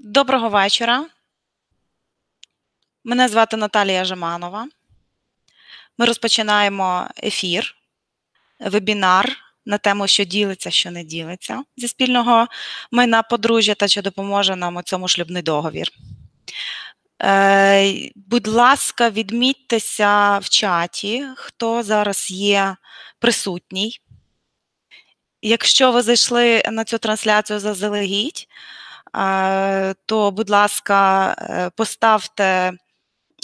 Доброго вечора. Мене звати Наталія Жаманова. Ми розпочинаємо ефір, вебінар на тему, що ділиться, що не ділиться зі спільного майна подружжя та чи допоможе нам у цьому шлюбний договір. Е, Будь ласка, відмітьтеся в чаті, хто зараз є присутній. Якщо ви зайшли на цю трансляцію заздалегідь, то, будь ласка, е, поставте,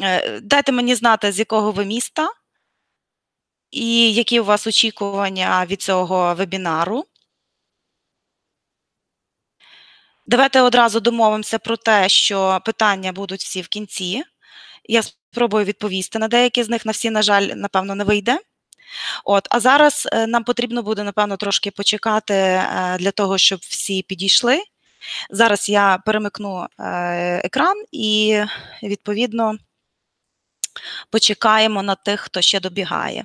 е, дайте мені знати, з якого ви міста і які у вас очікування від цього вебінару. Давайте одразу домовимося про те, що питання будуть всі в кінці. Я спробую відповісти на деякі з них, на всі, на жаль, напевно, не вийде. От, а зараз е, нам потрібно буде, напевно, трошки почекати для того, щоб всі підійшли. Зараз я перемикну е, екран і, відповідно, почекаємо на тих, хто ще добігає.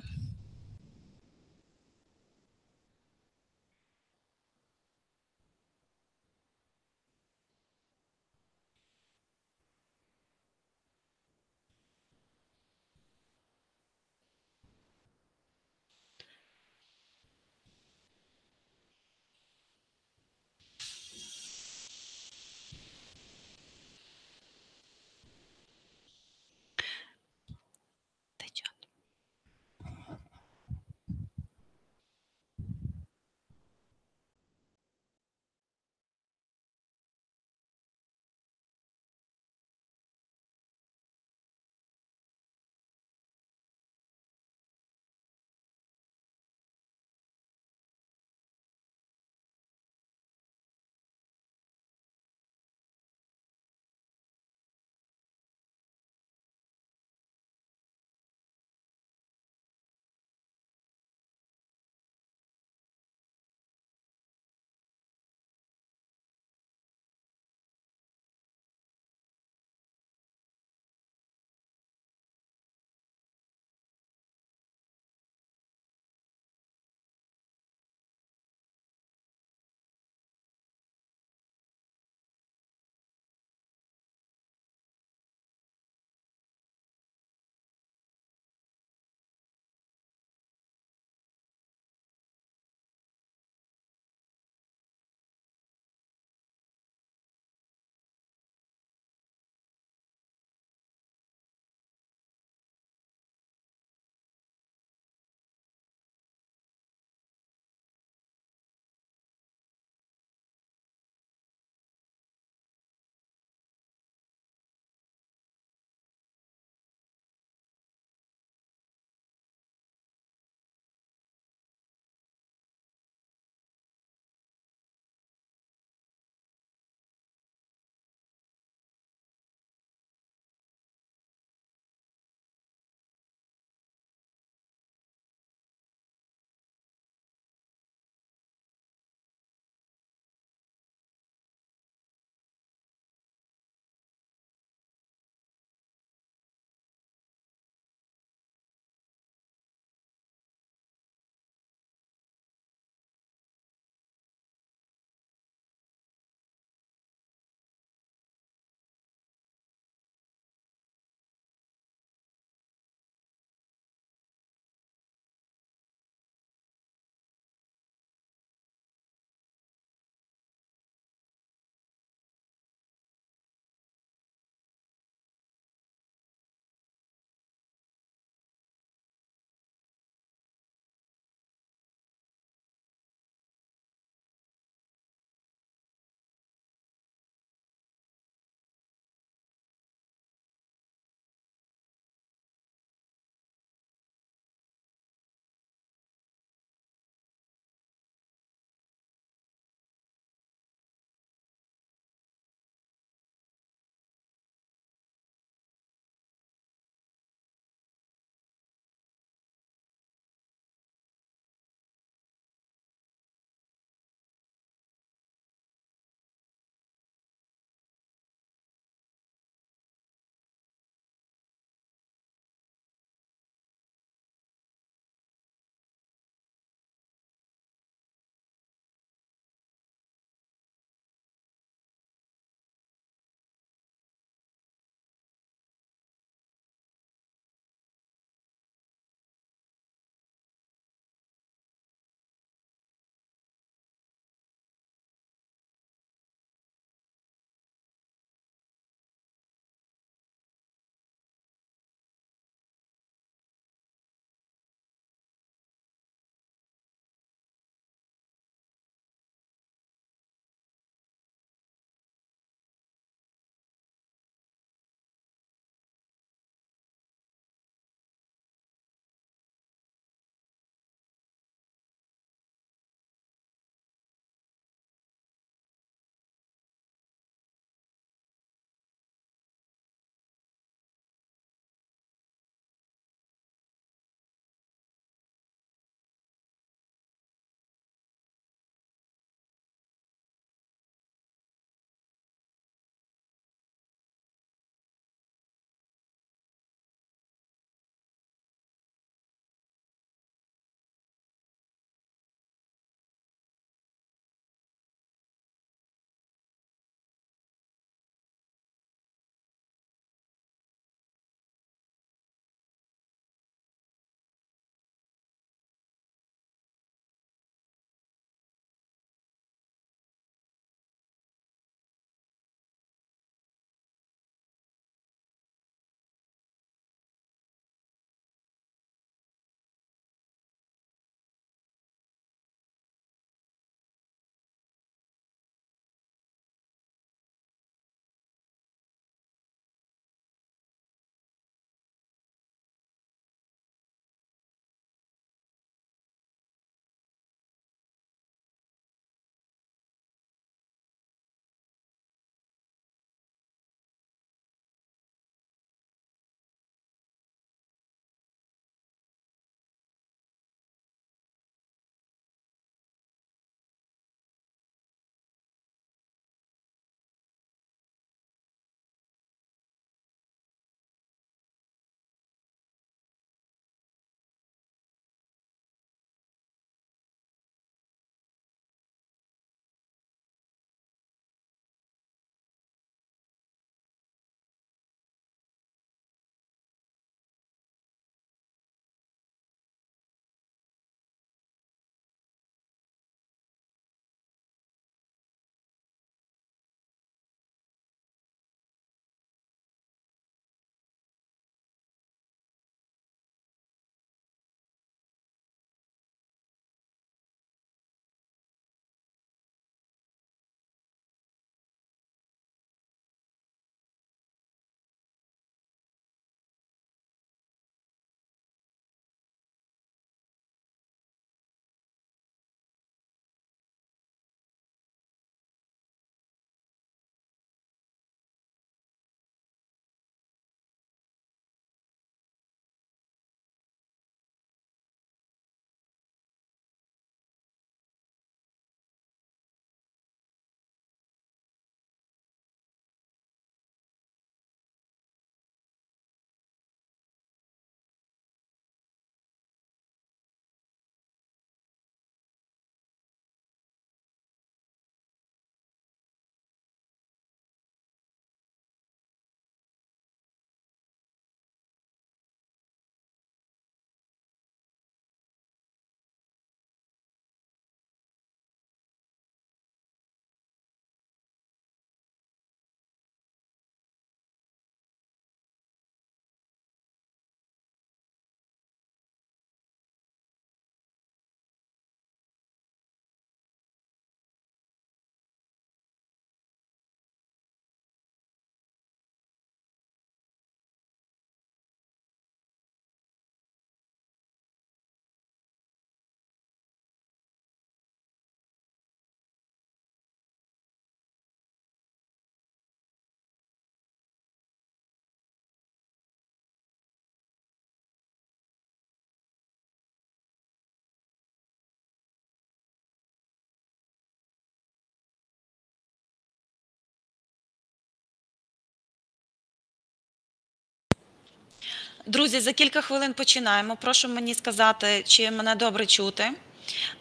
Друзі, за кілька хвилин починаємо. Прошу мені сказати, чи мене добре чути.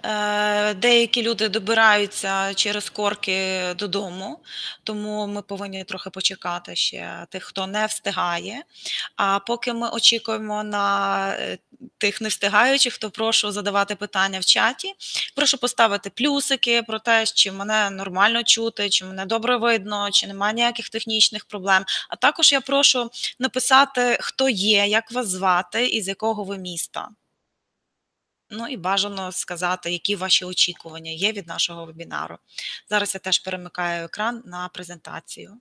Е, деякі люди добираються через корки додому, тому ми повинні трохи почекати ще тих, хто не встигає. А поки ми очікуємо на е, тих не встигаючих, то прошу задавати питання в чаті. Прошу поставити плюсики про те, чи мене нормально чути, чи мене добре видно, чи немає ніяких технічних проблем. А також я прошу написати, хто є, як вас звати і з якого ви міста. Ну і бажано сказати, які ваші очікування є від нашого вебінару. Зараз я теж перемикаю екран на презентацію.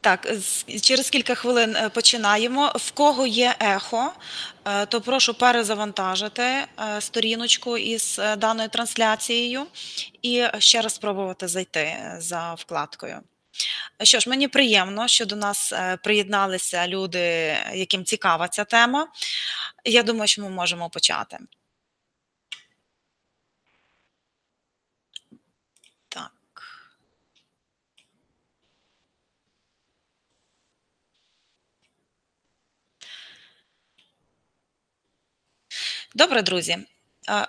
Так, через кілька хвилин е, починаємо. В кого є ехо, е, то прошу перезавантажити е, сторіночку із даною трансляцією і ще раз спробувати зайти за вкладкою. Що ж, мені приємно, що до нас приєдналися люди, яким цікава ця тема. Я думаю, що ми можемо почати. Добре, друзі.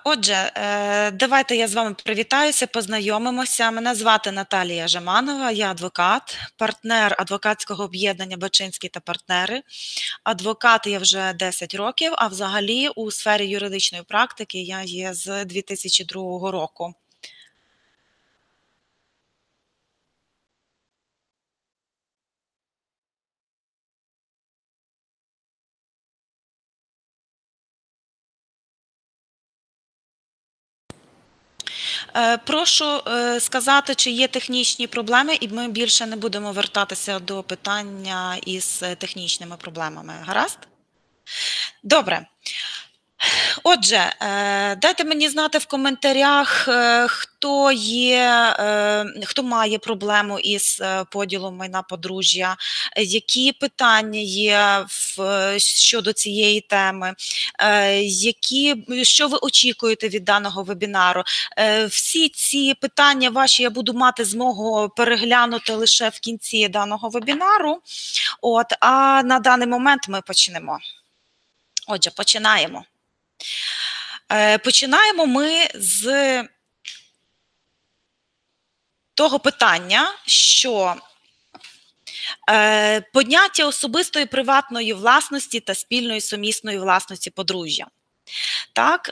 Отже, е, давайте я з вами привітаюся, познайомимося. Мене звати Наталія Жаманова, я адвокат, партнер адвокатського об'єднання Бачинські та партнери. Адвокат я вже 10 років, а взагалі у сфері юридичної практики я є з 2002 року. Е, прошу е, сказати, чи є технічні проблеми, і ми більше не будемо вертатися до питання із технічними проблемами. Гаразд? Добре. Отже, е, дайте мені знати в коментарях, е, хто є, е, хто має проблему із поділом майна подружжя, які питання є щодо цієї теми, які, що ви очікуєте від даного вебінару. Всі ці питання ваші я буду мати змогу переглянути лише в кінці даного вебінару. От, А на даний момент ми почнемо. Отже, починаємо. Е, починаємо ми з того питання, що е, поняття особистої приватної власності та спільної сумісної власності подружжя. Так,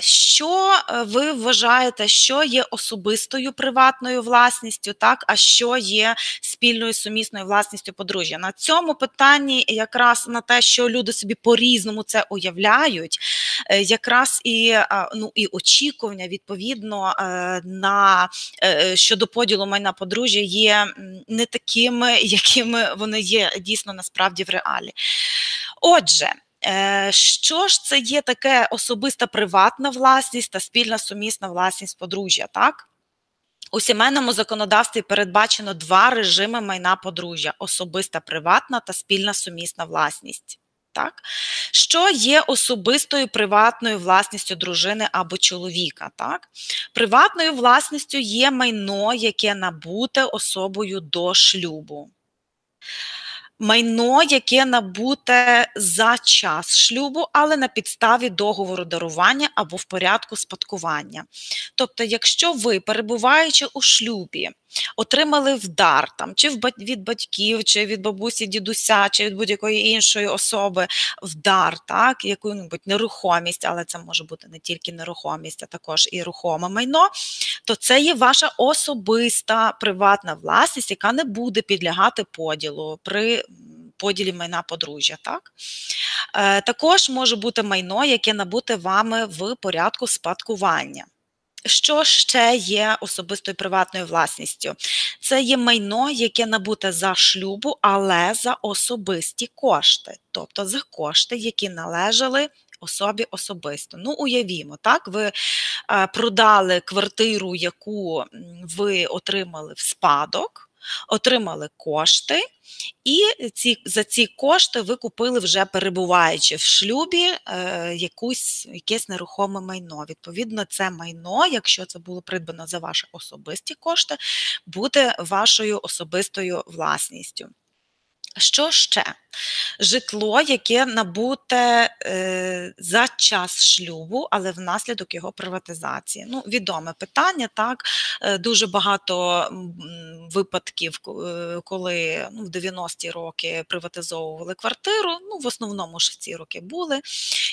що е, ви вважаєте, що є особистою приватною власністю, так, а що є спільною сумісною власністю подружжя? На цьому питанні, якраз на те, що люди собі по-різному це уявляють, е, якраз і ну, і очікування відповідно е, на щодо поділу майна подружжя є не такими, якими вони є дійсно насправді в реалі. Отже. Е, що ж це є таке особиста приватна власність та спільна сумісна власність подружжя? так? У сімейному законодавстві передбачено два режими майна подружжя: особиста приватна та спільна сумісна власність. Так? Що є особистою приватною власністю дружини або чоловіка? Так? Приватною власністю є майно, яке набуте особою до шлюбу майно, яке набуте за час шлюбу, але на підставі договору дарування або в порядку спадкування. Тобто, якщо ви, перебуваючи у шлюбі, отримали вдар там, чи від батьків, чи від бабусі, дідуся, чи від будь-якої іншої особи вдар, так, яку-небудь нерухомість, але це може бути не тільки нерухомість, а також і рухоме майно, то це є ваша особиста приватна власність, яка не буде підлягати поділу при поділі майна подружжя. Так? Е, також може бути майно, яке набуте вами в порядку спадкування. Що ще є особистою приватною власністю? Це є майно, яке набуте за шлюбу, але за особисті кошти, тобто за кошти, які належали особі особисто. Ну, уявімо, так, ви е, продали квартиру, яку ви отримали в спадок отримали кошти, і ці, за ці кошти ви купили вже перебуваючи в шлюбі е, якусь, якесь нерухоме майно. Відповідно, це майно, якщо це було придбано за ваші особисті кошти, буде вашою особистою власністю. Що ще? Житло, яке набуте е, за час шлюбу, але внаслідок його приватизації. Ну, Відоме питання, так. Е, дуже багато випадків, е, коли ну, в 90-ті роки приватизовували квартиру. Ну, в основному ж в ці роки були.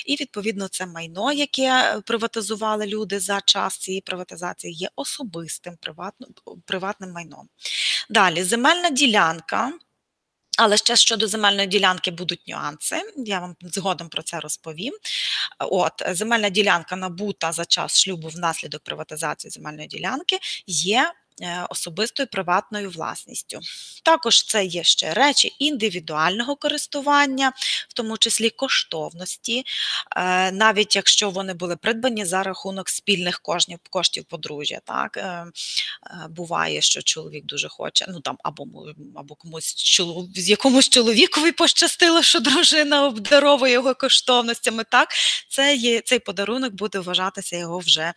І, відповідно, це майно, яке приватизували люди за час цієї приватизації, є особистим приватним, приватним майном. Далі, земельна ділянка. Але ще щодо земельної ділянки будуть нюанси. Я вам згодом про це розповім. От земельна ділянка набута за час шлюбу внаслідок приватизації земельної ділянки є особистою приватною власністю. Також це є ще речі індивідуального користування, в тому числі коштовності, е, навіть якщо вони були придбані за рахунок спільних коштів подружжя. Так? Е, буває, що чоловік дуже хоче, ну там або або комусь з якомусь чоловікові пощастило, що дружина обдаровує його коштовностями. Так? Це є, Цей подарунок буде вважатися його вже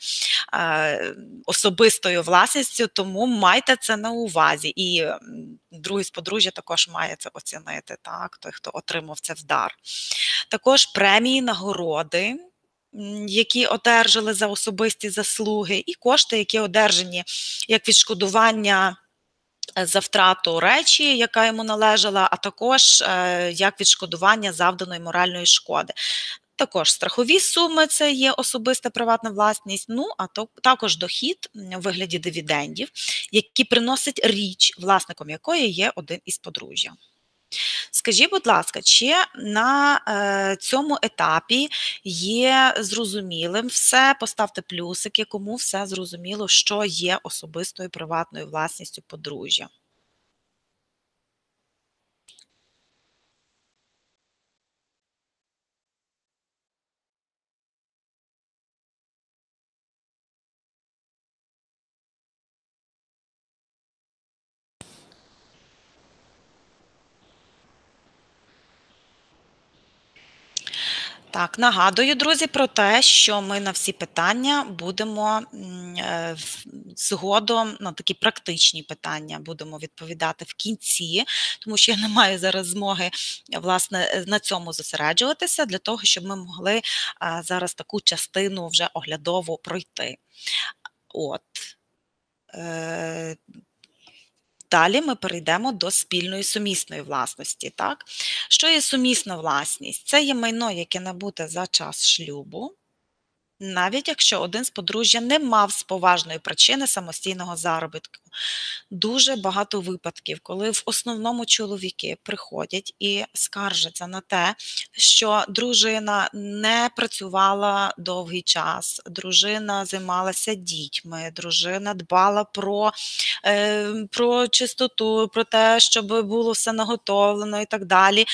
особистою власністю. тому тому майте це на увазі. І другий з подружжя також має це оцінити, так, той, хто отримав це вдар. Також премії, нагороди. Які одержали за особисті заслуги, і кошти, які одержані як відшкодування е, за втрату речі, яка йому належала, а також е, як відшкодування завданої моральної шкоди. Також страхові суми це є особиста приватна власність, ну а то також дохід у вигляді дивідендів, які приносить річ, власником якої є один із подружжя. Скажіть, будь ласка, чи на е, цьому етапі є зрозумілим все? Поставте плюсики, кому все зрозуміло, що є особистою приватною власністю подружжя. Так, нагадую, друзі, про те, що ми на всі питання будемо е, згодом на такі практичні питання будемо відповідати в кінці, тому що я не маю зараз змоги власне на цьому зосереджуватися для того, щоб ми могли зараз таку частину вже оглядово пройти. От. Далі ми перейдемо до спільної сумісної власності. Так? Що є сумісна власність? Це є майно, яке набуте за час шлюбу, навіть якщо один з подружжя не мав з поважної причини самостійного заробітку. Дуже багато випадків, коли в основному чоловіки приходять і скаржаться на те, що дружина не працювала довгий час, дружина займалася дітьми, дружина дбала про е, про чистоту, про те, щоб було все наготовлено і так далі.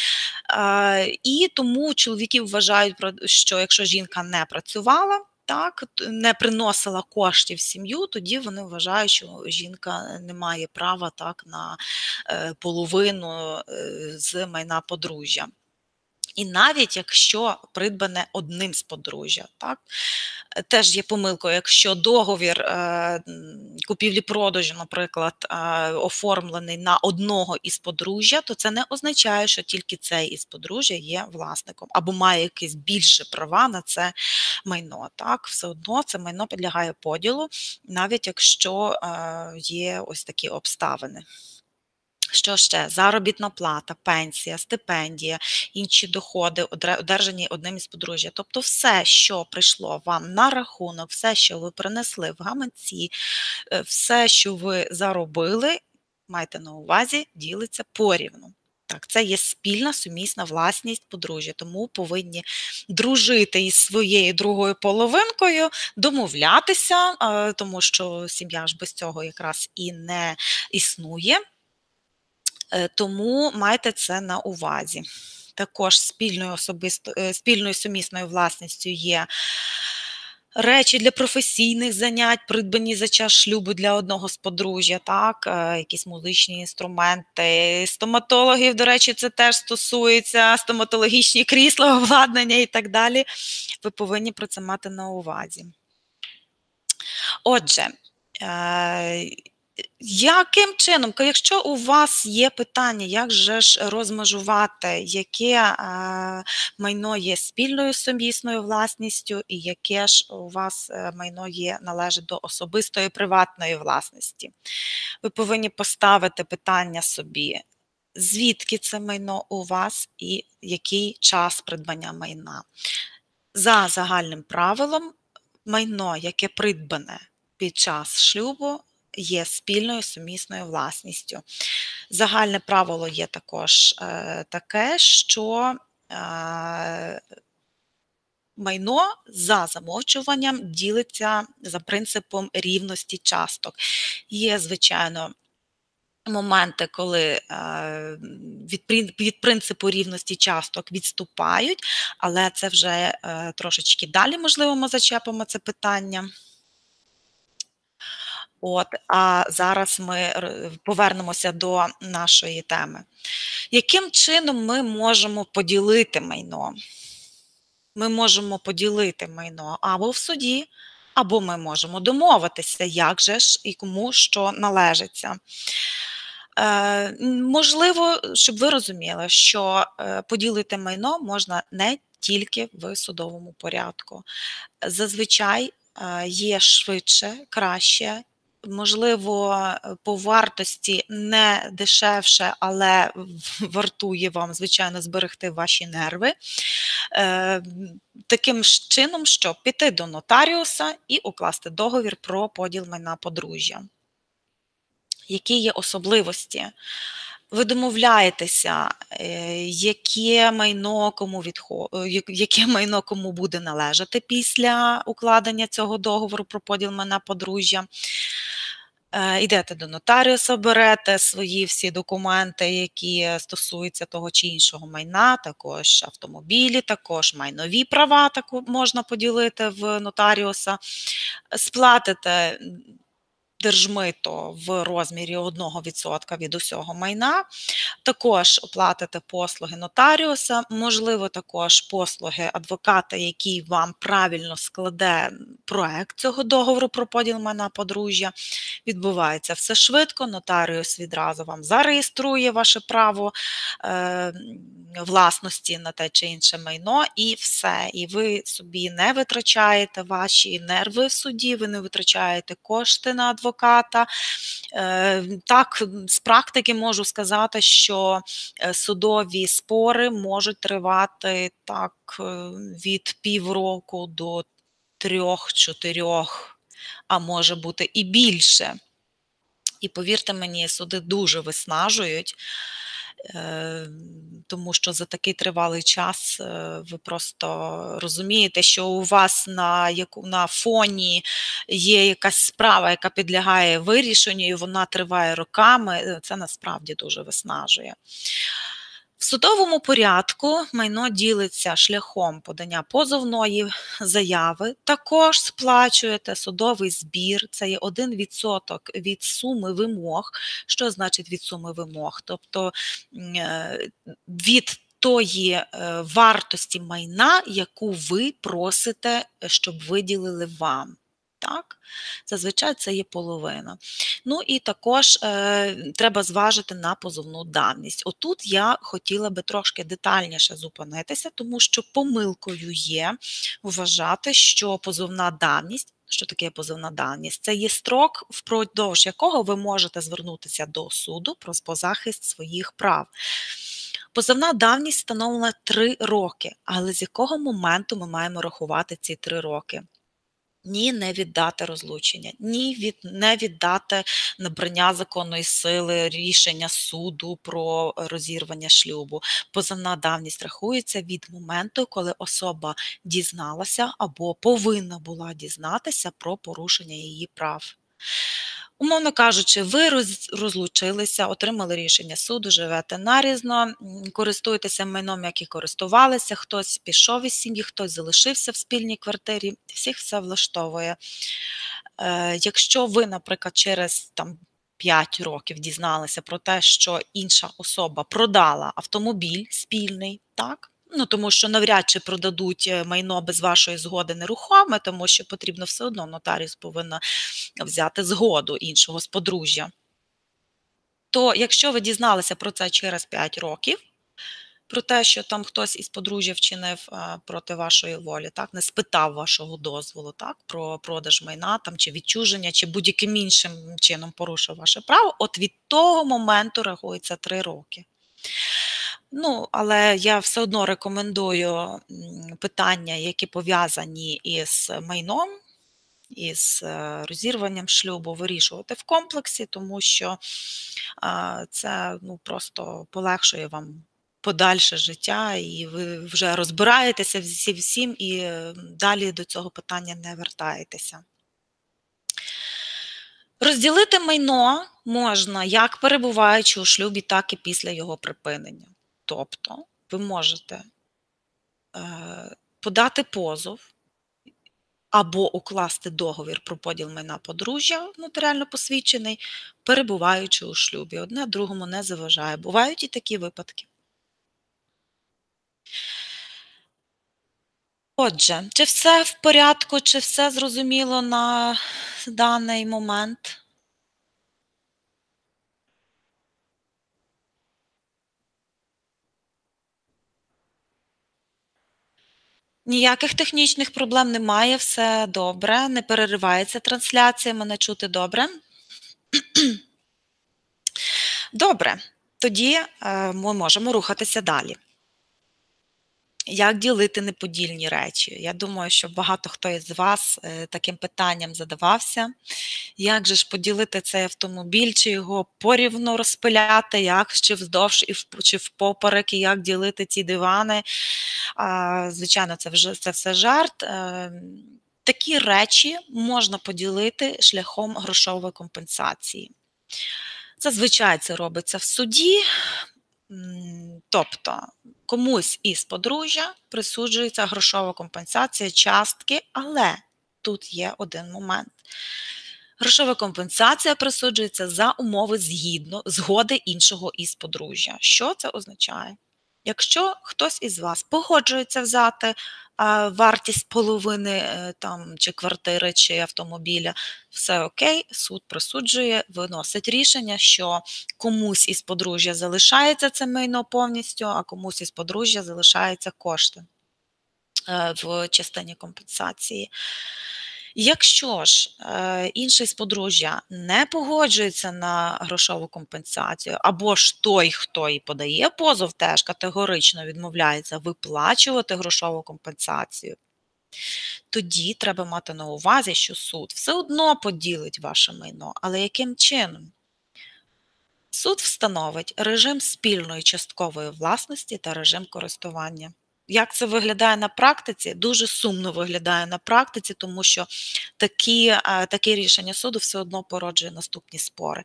Е, І тому чоловіки вважають, що якщо жінка не працювала, так, не приносила коштів в сім'ю, тоді вони вважають, що жінка не має права так на е, половину е, з майна подружжя. І навіть якщо придбане одним з подружжя, так теж є помилкою, якщо договір е, купівлі-продажу, наприклад, е, оформлений на одного із подружжя, то це не означає, що тільки цей із подружжя є власником або має якісь більше права на це майно. Так, все одно це майно підлягає поділу, навіть якщо е, є ось такі обставини. Що ще? Заробітна плата, пенсія, стипендія, інші доходи, одержані одним із подружжя. Тобто все, що прийшло вам на рахунок, все, що ви принесли в гаманці, е, все, що ви заробили, майте на увазі, ділиться порівну. Так, це є спільна сумісна власність подружжя, тому повинні дружити із своєю другою половинкою, домовлятися, е, тому що сім'я ж без цього якраз і не існує. Е, тому майте це на увазі. Також спільною особисто, е, спільною сумісною власністю є речі для професійних занять, придбані за час шлюбу для одного з подружжя, так, е, якісь музичні інструменти, стоматологів, до речі, це теж стосується, стоматологічні крісла, обладнання і так далі. Ви повинні про це мати на увазі. Отже, яким чином, якщо у вас є питання, як же ж розмежувати, яке майно є спільною сумісною власністю, і яке ж у вас е, майно є належить до особистої приватної власності, ви повинні поставити питання собі, звідки це майно у вас і який час придбання майна. За загальним правилом, майно, яке придбане під час шлюбу, є спільною сумісною власністю. Загальне правило є також е, таке, що е, майно за замовчуванням ділиться за принципом рівності часток. Є, звичайно, Моменти, коли е, від принципу рівності часток відступають, але це вже трошечки далі, можливо, ми зачепимо це питання. От, А зараз ми повернемося до нашої теми. Яким чином ми можемо поділити майно? Ми можемо поділити майно або в суді, або ми можемо домовитися, як же ж і кому що належиться. Е, Можливо, щоб ви розуміли, що е, поділити майно можна не тільки в судовому порядку. Зазвичай е, є швидше, краще можливо, е, по вартості не дешевше, але вартує вам, звичайно, зберегти ваші нерви. Е, таким чином, щоб піти до нотаріуса і укласти договір про поділ майна подружжя. Які є особливості? Ви домовляєтеся, е, яке майно кому відход... яке майно кому буде належати після укладення цього договору про поділ майна подружжя. Е, йдете до нотаріуса, берете свої всі документи, які стосуються того чи іншого майна, також автомобілі, також майнові права так можна поділити в нотаріуса, сплатите держмито в розмірі 1% від усього майна, Також оплатите послуги нотаріуса, можливо, також послуги адвоката, який вам правильно складе проект цього договору про поділ майна подружжя. Відбувається все швидко, нотаріус відразу вам зареєструє ваше право е, власності на те чи інше майно, і все. І ви собі не витрачаєте ваші нерви в суді, ви не витрачаєте кошти на адвоката. Е, так, з практики можу сказати, що е, судові спори можуть тривати так е, від півроку до трьох-чотирьох, а може бути і більше. І повірте мені, суди дуже виснажують. Тому що за такий тривалий час ви просто розумієте, що у вас на яку на фоні є якась справа, яка підлягає вирішенню, і вона триває роками. Це насправді дуже виснажує. В судовому порядку майно ділиться шляхом подання позовної заяви. Також сплачуєте судовий збір, це є 1% від суми вимог. Що значить від суми вимог? Тобто е, від тої е, вартості майна, яку ви просите, щоб виділили вам так? Зазвичай це є половина. Ну і також е, треба зважити на позовну давність. Отут я хотіла би трошки детальніше зупинитися, тому що помилкою є вважати, що позовна давність. Що таке позовна давність? Це є строк, впродовж якого ви можете звернутися до суду про захист своїх прав. Позовна давність встановлена 3 роки, але з якого моменту ми маємо рахувати ці 3 роки? Ні, не віддати розлучення, ні від не віддати набрання законної сили, рішення суду про розірвання шлюбу. Позовна давність рахується від моменту, коли особа дізналася або повинна була дізнатися про порушення її прав. Умовно кажучи, ви розлучилися, отримали рішення суду, живете нарізно, користуєтеся майном, як і користувалися, хтось пішов із сім'ї, хтось залишився в спільній квартирі, всіх все влаштовує. Е, якщо ви, наприклад, через там 5 років дізналися про те, що інша особа продала автомобіль спільний, так? Ну, тому що навряд чи продадуть е, майно без вашої згоди нерухоме, тому що потрібно все одно нотаріус повинна взяти згоду іншого з подружжя. То якщо ви дізналися про це через 5 років, про те, що там хтось із подружжя вчинив е, проти вашої волі, так, не спитав вашого дозволу так, про продаж майна там, чи відчуження, чи будь-яким іншим чином порушив ваше право, от від того моменту рахується 3 роки. Ну, але я все одно рекомендую питання, які пов'язані із майном, із е, розірванням шлюбу, вирішувати в комплексі, тому що це ну, просто полегшує вам подальше життя, і ви вже розбираєтеся всі всім і далі до цього питання не вертаєтеся. Розділити майно можна як перебуваючи у шлюбі, так і після його припинення. Тобто ви можете е, подати позов або укласти договір про поділ майна подружжя, нотаріально посвідчений, перебуваючи у шлюбі. Одне другому не заважає. Бувають і такі випадки. Отже, чи все в порядку, чи все зрозуміло на даний момент? Ніяких технічних проблем немає, все добре, не переривається трансляція, мене чути добре. Добре, тоді е, ми можемо рухатися далі. Як ділити неподільні речі? Я думаю, що багато хто із вас е, таким питанням задавався. Як же ж поділити цей автомобіль, чи його порівно розпиляти, як чи вздовж і в, чи впоперек, і як ділити ці дивани? Звичайно, це вже це все жарт. Е, такі речі можна поділити шляхом грошової компенсації. Зазвичай це робиться в суді, тобто комусь із подружжя присуджується грошова компенсація частки, але тут є один момент. Грошова компенсація присуджується за умови згідно згоди іншого із подружжя. Що це означає? Якщо хтось із вас погоджується взяти вартість половини е, там, чи квартири, чи автомобіля, все окей, суд присуджує, виносить рішення, що комусь із подружжя залишається це майно повністю, а комусь із подружжя залишаються кошти е, в частині компенсації. Якщо ж е, інший з подружжя не погоджується на грошову компенсацію, або ж той, хто і подає позов, теж категорично відмовляється виплачувати грошову компенсацію, тоді треба мати на увазі, що суд все одно поділить ваше майно, але яким чином? Суд встановить режим спільної часткової власності та режим користування. Як це виглядає на практиці? Дуже сумно виглядає на практиці, тому що такі, е, таке рішення суду все одно породжує наступні спори.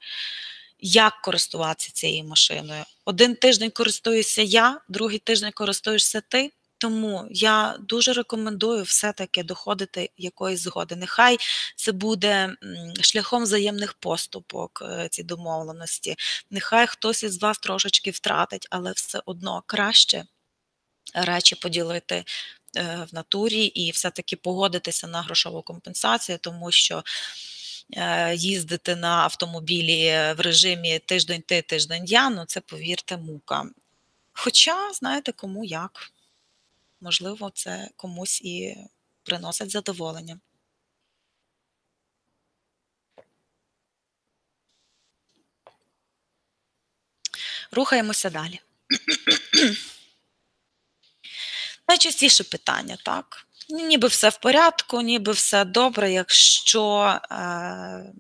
Як користуватися цією машиною? Один тиждень користуюся я, другий тиждень користуєшся ти. Тому я дуже рекомендую все-таки доходити якоїсь згоди. Нехай це буде шляхом взаємних поступок, е, ці домовленості. Нехай хтось із вас трошечки втратить, але все одно краще речі поділити е, в натурі і все-таки погодитися на грошову компенсацію, тому що е, їздити на автомобілі в режимі тиждень ти, тиждень я, ну це, повірте, мука. Хоча, знаєте, кому як. Можливо, це комусь і приносить задоволення. Рухаємося далі. Найчастіше питання, так. Ніби все в порядку, ніби все добре, якщо е,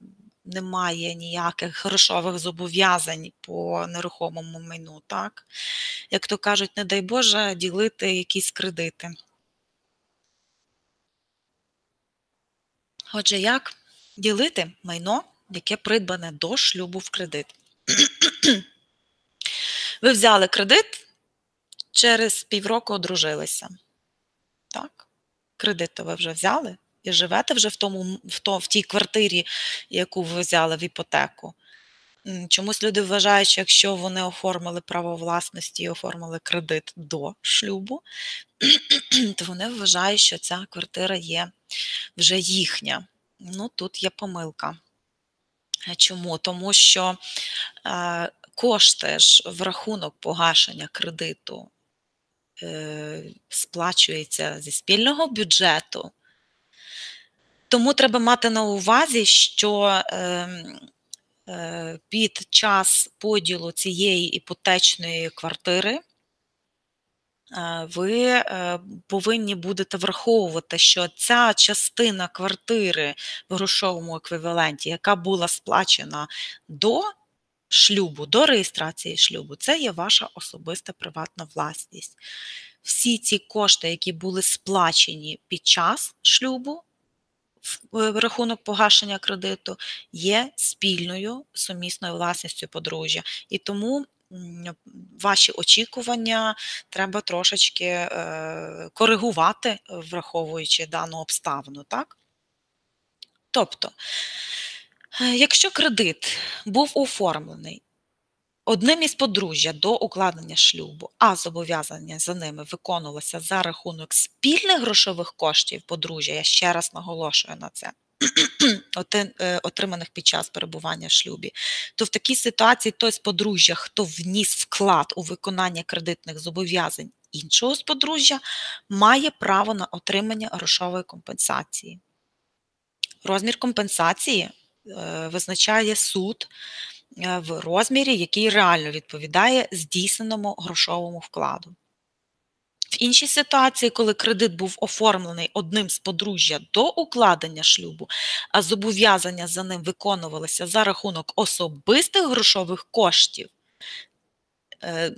немає ніяких грошових зобов'язань по нерухомому майну, так? Як то кажуть, не дай Боже, ділити якісь кредити. Отже, як ділити майно, яке придбане до шлюбу в кредит? Ви взяли кредит через півроку одружилися. Так? Кредит ви вже взяли і живете вже в тому, в, то, в тій квартирі, яку ви взяли в іпотеку. Чомусь люди вважають, що якщо вони оформили право власності і оформили кредит до шлюбу, то вони вважають, що ця квартира є вже їхня. Ну, тут є помилка. Чому? Тому що кошти ж в рахунок погашення кредиту сплачується зі спільного бюджету. Тому треба мати на увазі, що ем, е, під час поділу цієї іпотечної квартири е, ви повинні будете враховувати, що ця частина квартири в грошовому еквіваленті, яка була сплачена до шлюбу, до реєстрації шлюбу, це є ваша особиста приватна власність. Всі ці кошти, які були сплачені під час шлюбу, в рахунок погашення кредиту, є спільною сумісною власністю подружжя. І тому ваші очікування треба трошечки е, коригувати, враховуючи дану обставину. так? Тобто, Е, якщо кредит був оформлений одним із подружжя до укладення шлюбу, а зобов'язання за ними виконувалося за рахунок спільних грошових коштів подружжя, я ще раз наголошую на це. Е, отриманих під час перебування в шлюбі, то в такій ситуації той з подружжя, хто вніс вклад у виконання кредитних зобов'язань іншого з подружжя, має право на отримання грошової компенсації. Розмір компенсації Е, визначає суд е, в розмірі, який реально відповідає здійсненому грошовому вкладу. В іншій ситуації, коли кредит був оформлений одним з подружжя до укладення шлюбу, а зобов'язання за ним виконувалися за рахунок особистих грошових коштів е,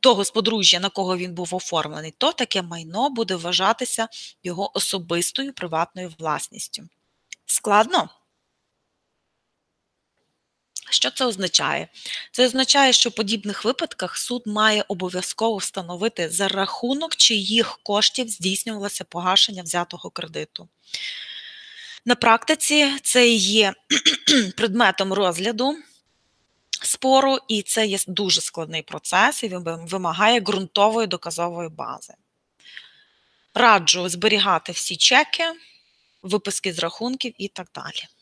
того з подружжя, на кого він був оформлений, то таке майно буде вважатися його особистою приватною власністю. Складно? Що це означає? Це означає, що в подібних випадках суд має обов'язково встановити за рахунок чиїх коштів здійснювалося погашення взятого кредиту. На практиці це є предметом розгляду спору, і це є дуже складний процес і вимагає ґрунтової доказової бази. Раджу зберігати всі чеки, виписки з рахунків і так далі.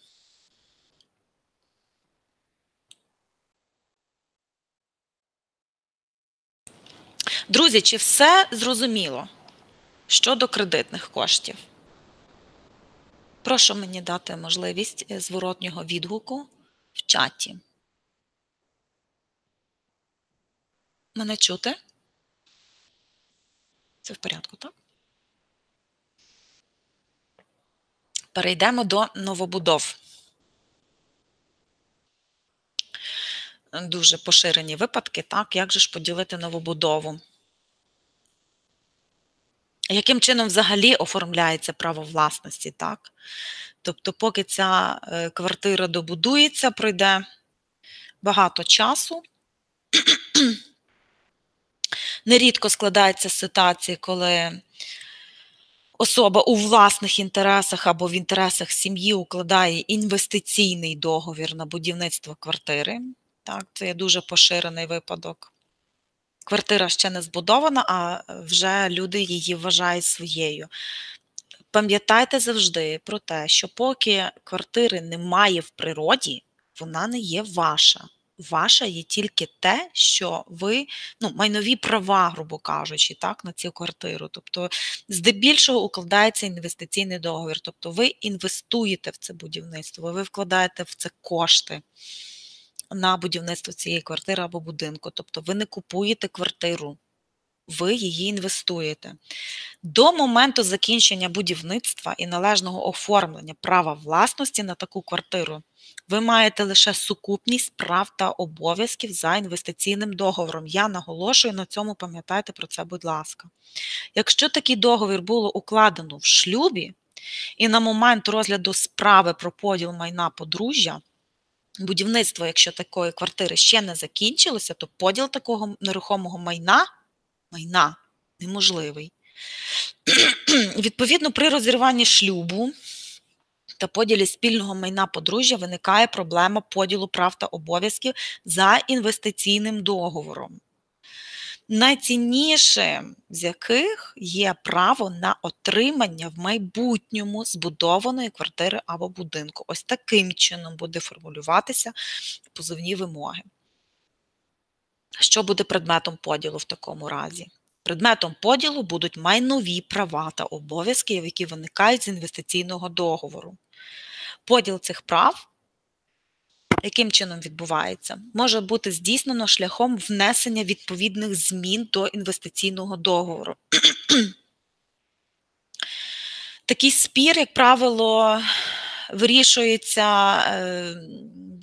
Друзі, чи все зрозуміло щодо кредитних коштів? Прошу мені дати можливість е, зворотнього відгуку в чаті. Мене чути? Це в порядку, так? Перейдемо до новобудов. Дуже поширені випадки, так, як же ж поділити новобудову? Яким чином взагалі оформляється право власності, так? Тобто, поки ця е, квартира добудується, пройде багато часу. Нерідко складається ситуація, коли особа у власних інтересах або в інтересах сім'ї укладає інвестиційний договір на будівництво квартири. Так, Це є дуже поширений випадок. Квартира ще не збудована, а вже люди її вважають своєю. Пам'ятайте завжди про те, що поки квартири немає в природі, вона не є ваша. Ваша є тільки те, що ви ну, майнові права, грубо кажучи, так, на цю квартиру. Тобто, здебільшого укладається інвестиційний договір. Тобто, ви інвестуєте в це будівництво, ви вкладаєте в це кошти на будівництво цієї квартири або будинку. Тобто, ви не купуєте квартиру, ви її інвестуєте. До моменту закінчення будівництва і належного оформлення права власності на таку квартиру ви маєте лише сукупність прав та обов'язків за інвестиційним договором. Я наголошую на цьому, пам'ятайте про це, будь ласка. Якщо такий договір було укладено в шлюбі, і на момент розгляду справи про поділ майна подружжя, будівництво, якщо такої квартири ще не закінчилося, то поділ такого нерухомого майна майна неможливий. Відповідно, при розірванні шлюбу та поділі спільного майна подружжя виникає проблема поділу прав та обов'язків за інвестиційним договором. Найцінніше з яких є право на отримання в майбутньому збудованої квартири або будинку. Ось таким чином буде формулюватися позовні вимоги. Що буде предметом поділу в такому разі? Предметом поділу будуть майнові права та обов'язки, які виникають з інвестиційного договору. Поділ цих прав, яким чином відбувається, може бути здійснено шляхом внесення відповідних змін до інвестиційного договору. Такий спір, як правило, вирішується е,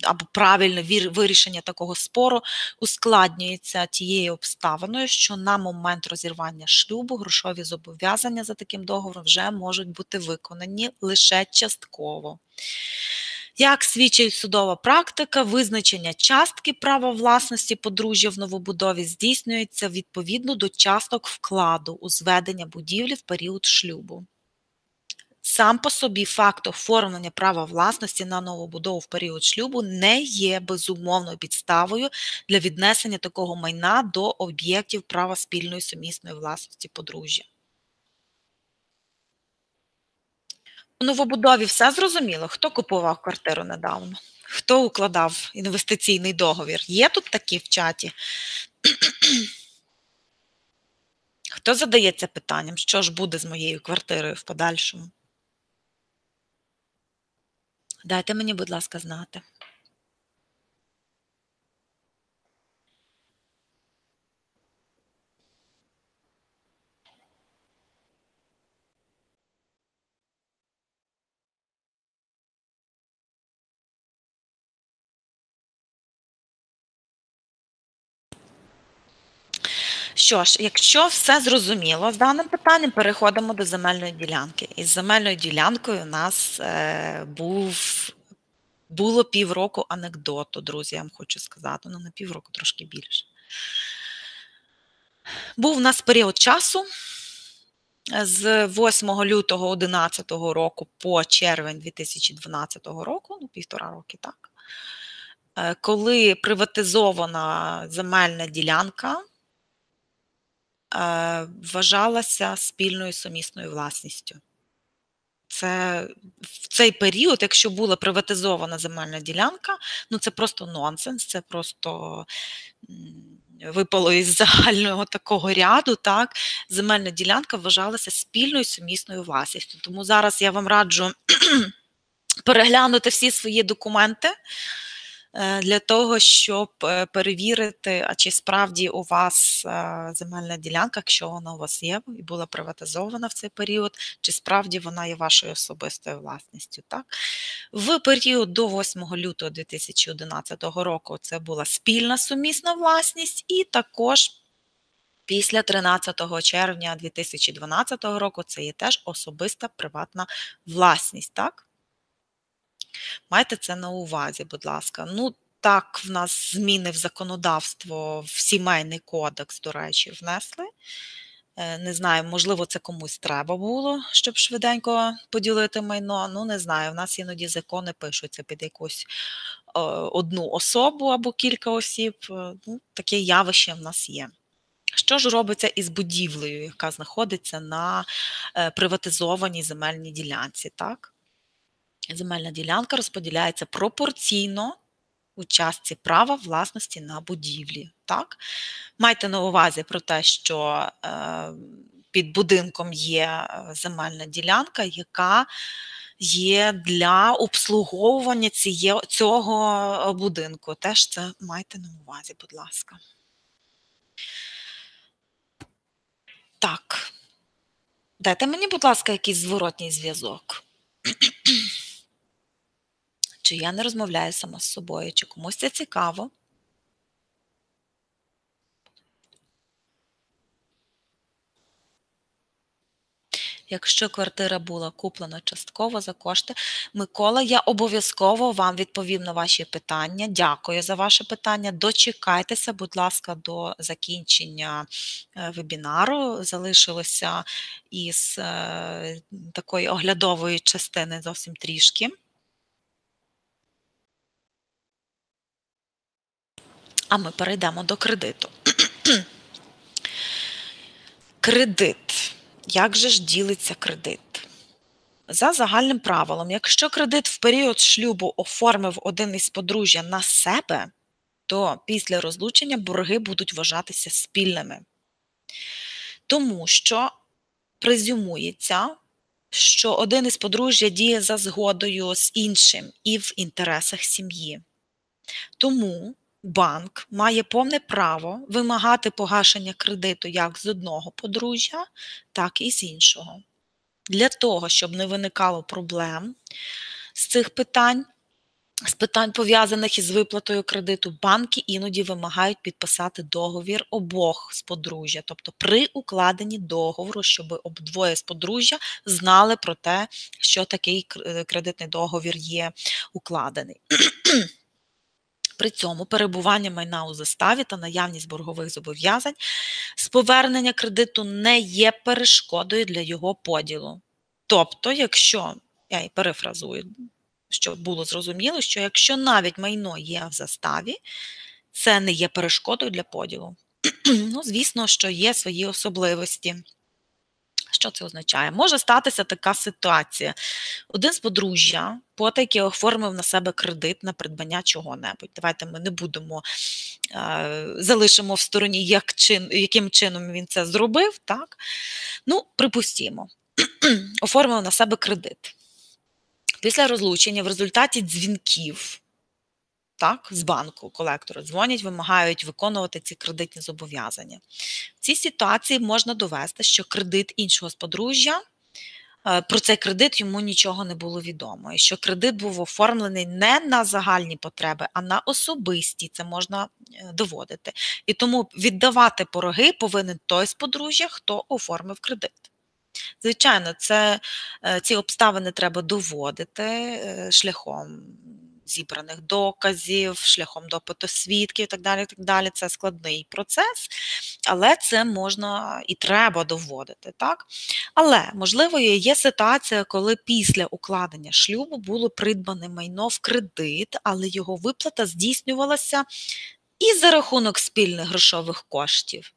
або правильне вирішення такого спору ускладнюється тією обставиною, що на момент розірвання шлюбу грошові зобов'язання за таким договором вже можуть бути виконані лише частково. Як свідчить судова практика, визначення частки права власності подружжя в новобудові здійснюється відповідно до часток вкладу у зведення будівлі в період шлюбу. Сам по собі факт оформлення права власності на новобудову в період шлюбу не є безумовною підставою для віднесення такого майна до об'єктів права спільної сумісної власності подружжя. У новобудові все зрозуміло, хто купував квартиру недавно, хто укладав інвестиційний договір. Є тут такі в чаті? Хто задається питанням, що ж буде з моєю квартирою в подальшому? Дайте мені, будь ласка, знати. Що ж, якщо все зрозуміло з даним питанням, переходимо до земельної ділянки. Із земельною ділянкою у нас е, був, було півроку анекдоту, друзі, я вам хочу сказати. Ну, на півроку трошки більше. Був у нас період часу, з 8 лютого 2011 року по червень 2012 року, ну півтора роки, так, е, коли приватизована земельна ділянка е, вважалася спільною сумісною власністю. Це в цей період, якщо була приватизована земельна ділянка, ну це просто нонсенс, це просто випало із загального такого ряду, так, земельна ділянка вважалася спільною сумісною власністю. Тому зараз я вам раджу переглянути всі свої документи. Е, для того, щоб е, перевірити, а чи справді у вас е, земельна ділянка, якщо вона у вас є і була приватизована в цей період, чи справді вона є вашою особистою власністю. Так? В період до 8 лютого 2011 року це була спільна сумісна власність, і також. Після 13 червня 2012 року це є теж особиста приватна власність, так? Майте це на увазі, будь ласка. Ну, так, в нас зміни в законодавство, в сімейний кодекс, до речі, внесли. Е, не знаю, можливо, це комусь треба було, щоб швиденько поділити майно. Ну, не знаю, в нас іноді закони пишуться під якусь одну особу або кілька осіб. Е, ну, Таке явище в нас є. Що ж робиться із будівлею, яка знаходиться на е, приватизованій земельній ділянці? так? Земельна ділянка розподіляється пропорційно у частці права власності на будівлі. Так? Майте на увазі про те, що е, під будинком є е, земельна ділянка, яка є для обслуговування цього будинку. Теж це майте на увазі, будь ласка. Так. Дайте мені, будь ласка, якийсь зворотній зв'язок чи я не розмовляю сама з собою, чи комусь це цікаво. Якщо квартира була куплена частково за кошти, Микола, я обов'язково вам відповім на ваші питання. Дякую за ваше питання. Дочекайтеся, будь ласка, до закінчення е, вебінару. Залишилося із е, такої оглядової частини зовсім трішки. А ми перейдемо до кредиту. Кредит. Як же ж ділиться кредит? За загальним правилом, якщо кредит в період шлюбу оформив один із подружжя на себе, то після розлучення борги будуть вважатися спільними. Тому що презюмується, що один із подружжя діє за згодою з іншим і в інтересах сім'ї. Тому банк має повне право вимагати погашення кредиту як з одного подружжя, так і з іншого. Для того, щоб не виникало проблем з цих питань, з питань, пов'язаних із виплатою кредиту, банки іноді вимагають підписати договір обох з подружжя, тобто при укладенні договору, щоб обдвоє з подружжя знали про те, що такий кредитний договір є укладений. При цьому перебування майна у заставі та наявність боргових зобов'язань з повернення кредиту не є перешкодою для його поділу. Тобто, якщо, я і перефразую, щоб було зрозуміло, що якщо навіть майно є в заставі, це не є перешкодою для поділу. Ну, Звісно, що є свої особливості. Що це означає? Може статися така ситуація. Один з подружжя, потайки оформив на себе кредит на придбання чого-небудь. Давайте ми не будемо е, залишимо в стороні, як чин, яким чином він це зробив. так? Ну, припустімо, оформив на себе кредит. Після розлучення в результаті дзвінків так, з банку колектора дзвонять, вимагають виконувати ці кредитні зобов'язання. В цій ситуації можна довести, що кредит іншого з подружжя. Е, про цей кредит йому нічого не було відомо, і що кредит був оформлений не на загальні потреби, а на особисті, це можна е, доводити. І тому віддавати пороги повинен той з подружжя, хто оформив кредит. Звичайно, це, е, ці обставини треба доводити шляхом зібраних доказів, шляхом допиту свідків і так далі. так далі. Це складний процес. Але це можна і треба доводити, так? Але, можливо, є ситуація, коли після укладення шлюбу було придбане майно в кредит, але його виплата здійснювалася і за рахунок спільних грошових коштів,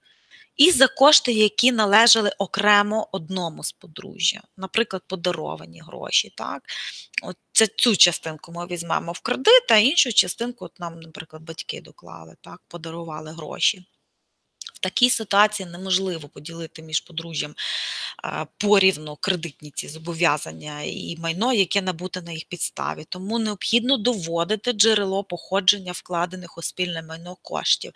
і за кошти, які належали окремо одному з подружжя, наприклад, подаровані гроші. Так? От це Цю частинку ми візьмемо в кредит, а іншу частинку от нам, наприклад, батьки доклали, так, подарували гроші. Такій ситуації неможливо поділити між подружжям порівну кредитні ці зобов'язання і майно, яке набуте на їх підставі. Тому необхідно доводити джерело походження вкладених у спільне майно коштів.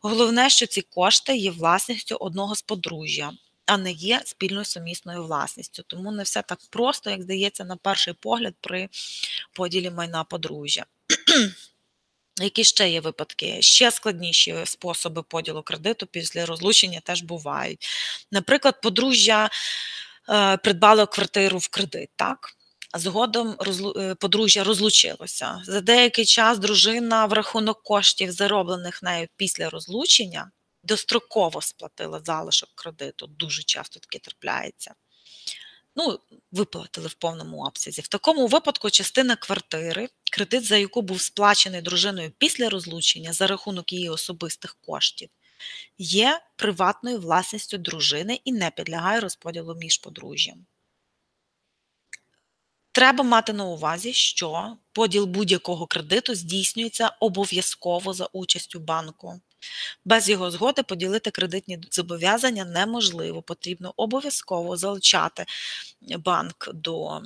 Головне, що ці кошти є власністю одного з подружжя. А не є спільною сумісною власністю. Тому не все так просто, як здається, на перший погляд при поділі майна подружжя. Які ще є випадки? Ще складніші способи поділу кредиту після розлучення теж бувають. Наприклад, подружжя е, придбало квартиру в кредит, так? А згодом розлу... Е, подружжя розлучилося. За деякий час дружина в рахунок коштів, зароблених нею після розлучення, достроково сплатила залишок кредиту. Дуже часто таке трапляється ну, виплатили в повному обсязі. В такому випадку частина квартири, кредит, за яку був сплачений дружиною після розлучення за рахунок її особистих коштів, є приватною власністю дружини і не підлягає розподілу між подружжям. Треба мати на увазі, що поділ будь-якого кредиту здійснюється обов'язково за участю банку. Без його згоди поділити кредитні зобов'язання неможливо. Потрібно обов'язково залучати банк до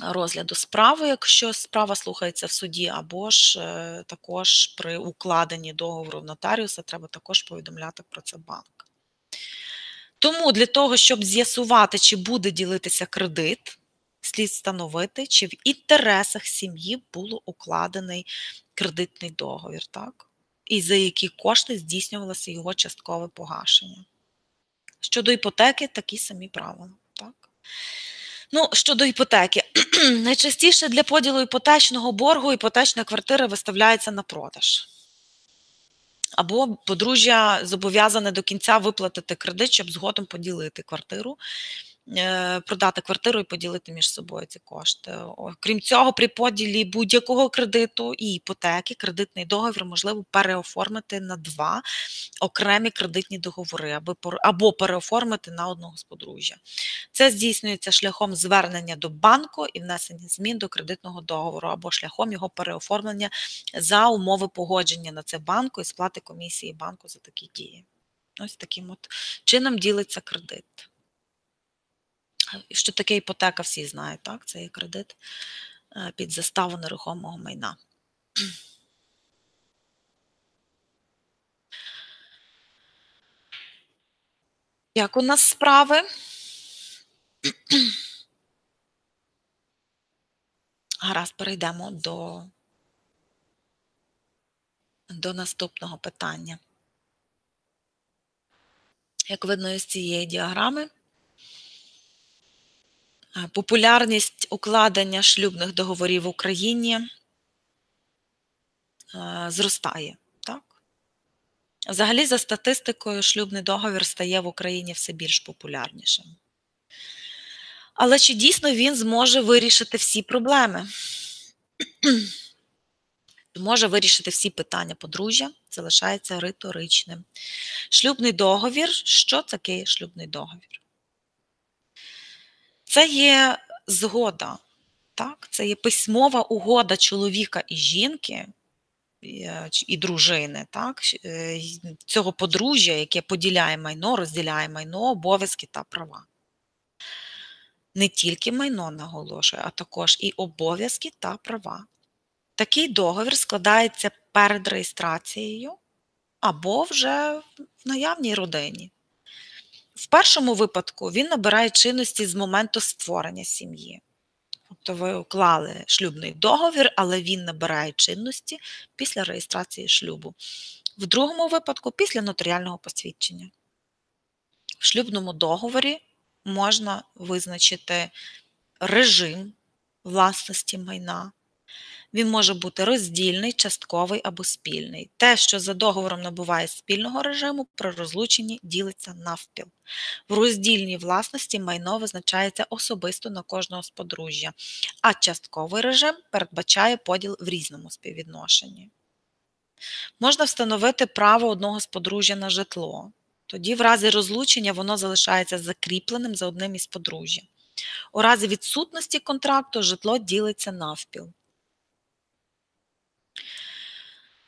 розгляду справи, якщо справа слухається в суді, або ж е, також при укладенні договору в нотаріуса треба також повідомляти про це банк. Тому для того, щоб з'ясувати, чи буде ділитися кредит, слід встановити, чи в інтересах сім'ї було укладений кредитний договір. так? І за які кошти здійснювалося його часткове погашення. Щодо іпотеки, такі самі правила. Так? Ну, Щодо іпотеки, найчастіше для поділу іпотечного боргу іпотечна квартира виставляється на продаж. Або подружжя зобов'язане до кінця виплатити кредит, щоб згодом поділити квартиру. Е, продати квартиру і поділити між собою ці кошти. Крім цього, при поділі будь-якого кредиту і іпотеки, кредитний договір можливо переоформити на два окремі кредитні договори, або переоформити на одного з подружжя. Це здійснюється шляхом звернення до банку і внесення змін до кредитного договору, або шляхом його переоформлення за умови погодження на це банку і сплати комісії банку за такі дії. Ось таким от чином ділиться кредит. Що таке іпотека, всі знають, так? Це є кредит е, під заставу нерухомого майна. Як у нас справи? Гаразд, перейдемо до, до наступного питання. Як видно із цієї діаграми, Популярність укладення шлюбних договорів в Україні зростає. Так? Взагалі, за статистикою, шлюбний договір стає в Україні все більш популярнішим. Але чи дійсно він зможе вирішити всі проблеми? Може вирішити всі питання подружжя, залишається риторичним. Шлюбний договір. Що таке шлюбний договір? Це є згода, так? це є письмова угода чоловіка і жінки е, і дружини, так? Е, цього подружжя, яке поділяє майно, розділяє майно, обов'язки та права. Не тільки майно наголошує, а також і обов'язки та права. Такий договір складається перед реєстрацією або вже в наявній родині. В першому випадку він набирає чинності з моменту створення сім'ї. Тобто ви уклали шлюбний договір, але він набирає чинності після реєстрації шлюбу. В другому випадку після нотаріального посвідчення. В шлюбному договорі можна визначити режим власності майна, Він може бути роздільний, частковий або спільний. Те, що за договором набуває спільного режиму, при розлученні ділиться навпіл. В роздільній власності майно визначається особисто на кожного з подружжя, а частковий режим передбачає поділ в різному співвідношенні. Можна встановити право одного з подружжя на житло. Тоді, в разі розлучення, воно залишається закріпленим за одним із подружжя. У разі відсутності контракту житло ділиться навпіл.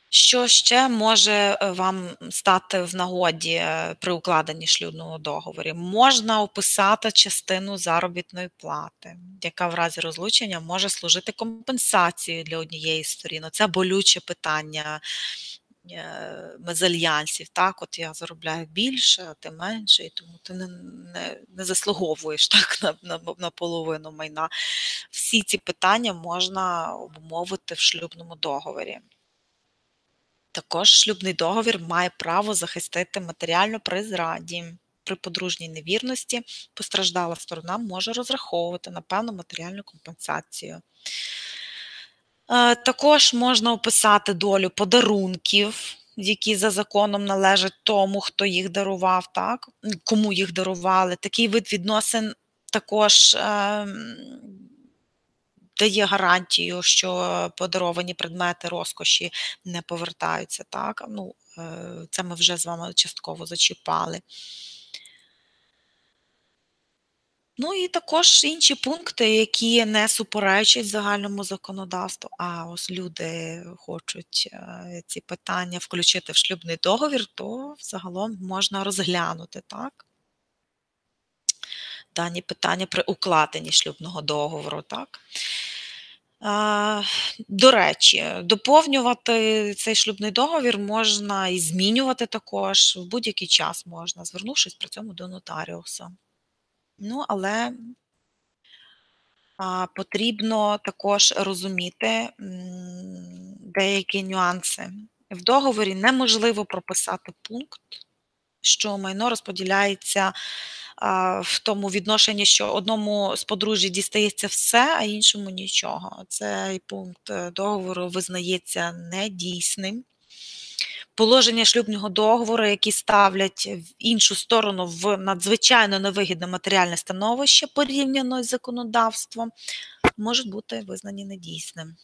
Що ще може е, вам стати в нагоді е, при укладенні шлюбного договору? Можна описати частину заробітної плати, яка в разі розлучення може служити компенсацією для однієї сторін. Це болюче питання мезальянсів. Так, от я заробляю більше, а ти менше, і тому ти не не, не заслуговуєш так на, на, на половину майна. Всі ці питання можна обумовити в шлюбному договорі. Також шлюбний договір має право захистити матеріально при зраді. При подружній невірності постраждала сторона може розраховувати на певну матеріальну компенсацію. Е, також можна описати долю подарунків, які за законом належать тому, хто їх дарував, так? кому їх дарували. Такий вид відносин також ем, дає гарантію, що подаровані предмети розкоші не повертаються. Так? Ну, е, Це ми вже з вами частково зачіпали. Ну і також інші пункти, які не суперечать загальному законодавству. А ось люди хочуть е, ці питання включити в шлюбний договір, то загалом можна розглянути, так? Дані питання при укладенні шлюбного договору, так? До речі, доповнювати цей шлюбний договір можна і змінювати також в будь-який час можна, звернувшись при цьому до нотаріуса. Ну, але а, потрібно також розуміти деякі нюанси. В договорі неможливо прописати пункт, що майно розподіляється в тому відношенні, що одному з подружжя дістається все, а іншому нічого. Цей пункт е, договору визнається недійсним. Положення шлюбного договору, які ставлять в іншу сторону в надзвичайно невигідне матеріальне становище порівняно з законодавством, можуть бути визнані недійсним.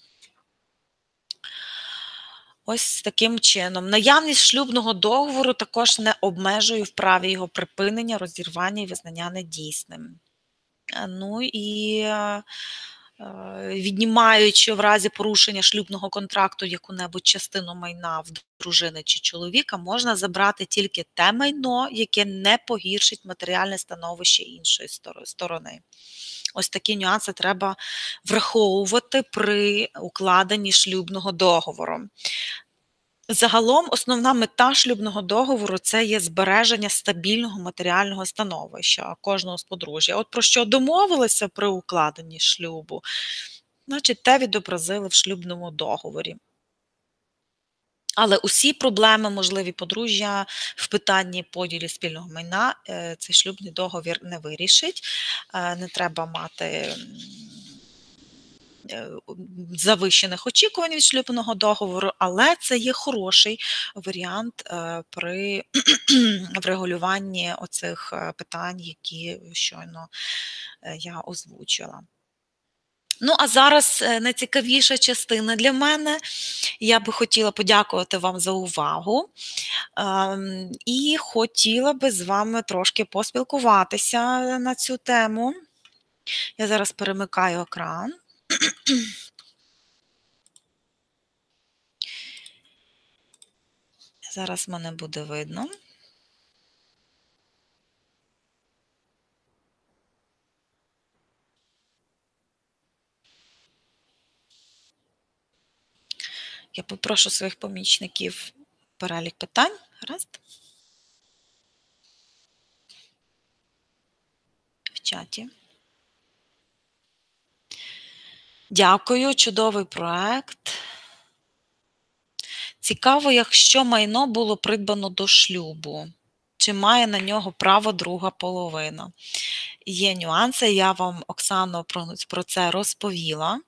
Ось таким чином. Наявність шлюбного договору також не обмежує в праві його припинення, розірвання і визнання недійсним. Е, ну і е, віднімаючи в разі порушення шлюбного контракту яку-небудь частину майна в дружини чи чоловіка, можна забрати тільки те майно, яке не погіршить матеріальне становище іншої сторони. Ось такі нюанси треба враховувати при укладенні шлюбного договору. Загалом, основна мета шлюбного договору це є збереження стабільного матеріального становища кожного з подружжя. От про що домовилися при укладенні шлюбу, значить, те відобразили в шлюбному договорі. Але усі проблеми, можливі подружжя в питанні поділі спільного майна, е, цей шлюбний договір не вирішить. Е, не треба мати завищених очікувань від шлюбного договору, але це є хороший варіант е, при врегулюванні оцих е, питань, які щойно я озвучила. Ну, а зараз найцікавіша частина для мене. Я би хотіла подякувати вам за увагу ем, і хотіла би з вами трошки поспілкуватися на цю тему. Я зараз перемикаю екран. Зараз мене буде видно. Я попрошу своїх помічників перелік питань. Гаразд? В чаті. Дякую, чудовий проект. Цікаво, якщо майно було придбано до шлюбу, чи має на нього право друга половина. Є нюанси, я вам, Оксано, про це розповіла.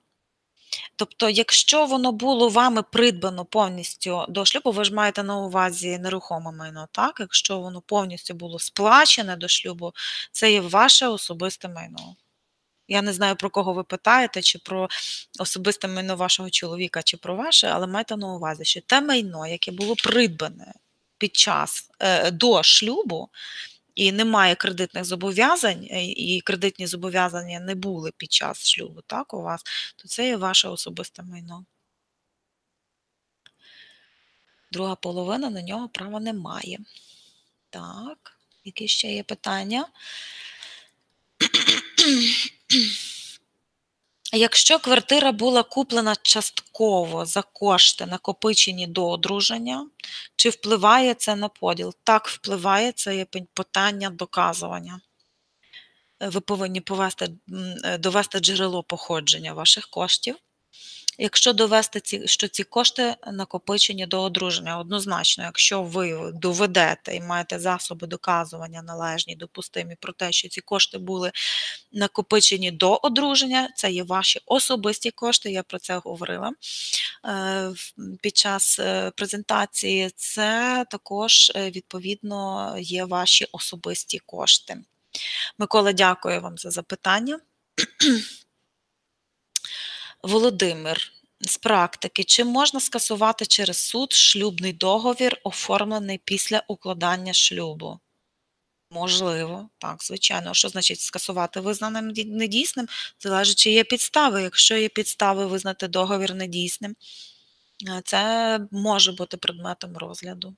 Тобто, якщо воно було вами придбано повністю до шлюбу, ви ж маєте на увазі нерухоме майно, так? Якщо воно повністю було сплачене до шлюбу, це є ваше особисте майно. Я не знаю, про кого ви питаєте, чи про особисте майно вашого чоловіка, чи про ваше, але майте на увазі, що те майно, яке було придбане під час е, до шлюбу, і немає кредитних зобов'язань, е, і кредитні зобов'язання не були під час шлюбу, так, у вас, то це є ваше особисте майно. Друга половина на нього права немає. Так, які ще є питання? Якщо квартира була куплена частково за кошти, накопичені до одруження, чи впливає це на поділ? Так, впливає це є питання доказування. Ви повинні повести, е, довести джерело походження ваших коштів. Якщо довести ці, що ці кошти накопичені до одруження, однозначно, якщо ви доведете і маєте засоби доказування належні, допустимі про те, що ці кошти були накопичені до одруження, це є ваші особисті кошти, я про це говорила е, під час е, презентації, це також е, відповідно є ваші особисті кошти. Микола, дякую вам за запитання. Володимир, з практики, чи можна скасувати через суд шлюбний договір, оформлений після укладання шлюбу? Можливо, так, звичайно. Що значить скасувати визнаним недійсним? Залежить, чи є підстави. Якщо є підстави визнати договір недійсним, е, це може бути предметом розгляду.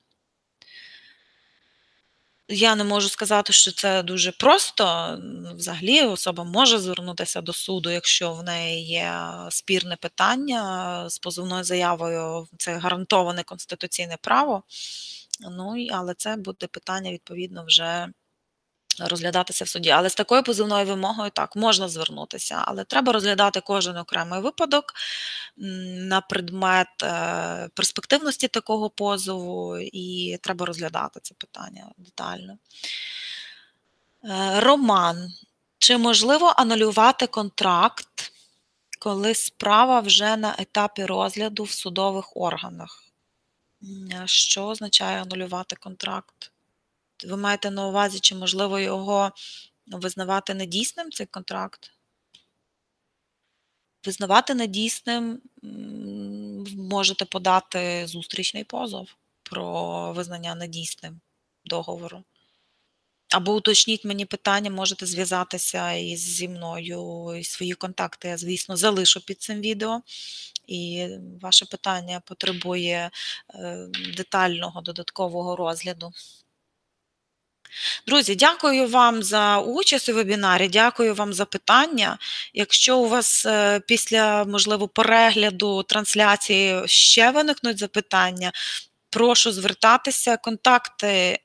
Я не можу сказати, що це дуже просто. Взагалі, особа може звернутися до суду, якщо в неї є спірне питання з позовною заявою, це гарантоване конституційне право. Ну, але це буде питання, відповідно, вже розглядатися в суді. Але з такою позивною вимогою так можна звернутися, але треба розглядати кожен окремий випадок на предмет е, перспективності такого позову, і треба розглядати це питання детально. Е, Роман. Чи можливо анулювати контракт, коли справа вже на етапі розгляду в судових органах? Що означає анулювати контракт? Ви маєте на увазі, чи можливо його визнавати недійсним цей контракт? Визнавати недійсним можете подати зустрічний позов про визнання недійсним договору. Або уточніть мені питання, можете зв'язатися із зі мною, і свої контакти я, звісно, залишу під цим відео. І ваше питання потребує е, детального додаткового розгляду. Друзі, дякую вам за участь у вебінарі, дякую вам за питання. Якщо у вас е, після, можливо, перегляду трансляції ще виникнуть запитання, прошу звертатися, контакти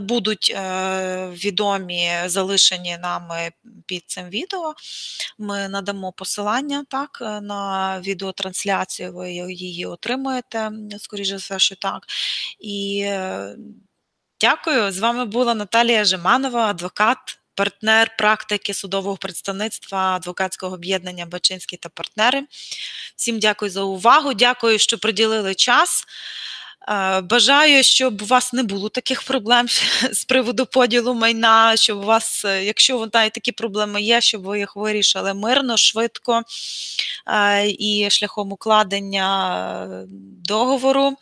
будуть е, відомі, залишені нами під цим відео. Ми надамо посилання так, е, на відеотрансляцію, ви її отримуєте, скоріше все, що так. І Дякую. З вами була Наталія Жеманова, адвокат, партнер практики судового представництва адвокатського об'єднання Бачинський та партнери. Всім дякую за увагу. Дякую, що приділили час. Е, бажаю, щоб у вас не було таких проблем з приводу поділу майна, щоб у вас, якщо якщо навіть такі проблеми є, щоб ви їх вирішили мирно, швидко е, і шляхом укладення договору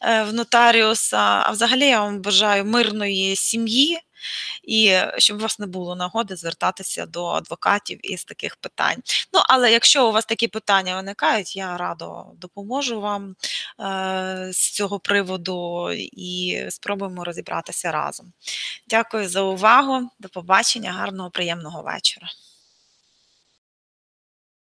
в нотаріуса. А взагалі я вам бажаю мирної сім'ї і щоб у вас не було нагоди звертатися до адвокатів із таких питань. Ну, але якщо у вас такі питання виникають, я радо допоможу вам е, з цього приводу і спробуємо розібратися разом. Дякую за увагу, до побачення, гарного, приємного вечора.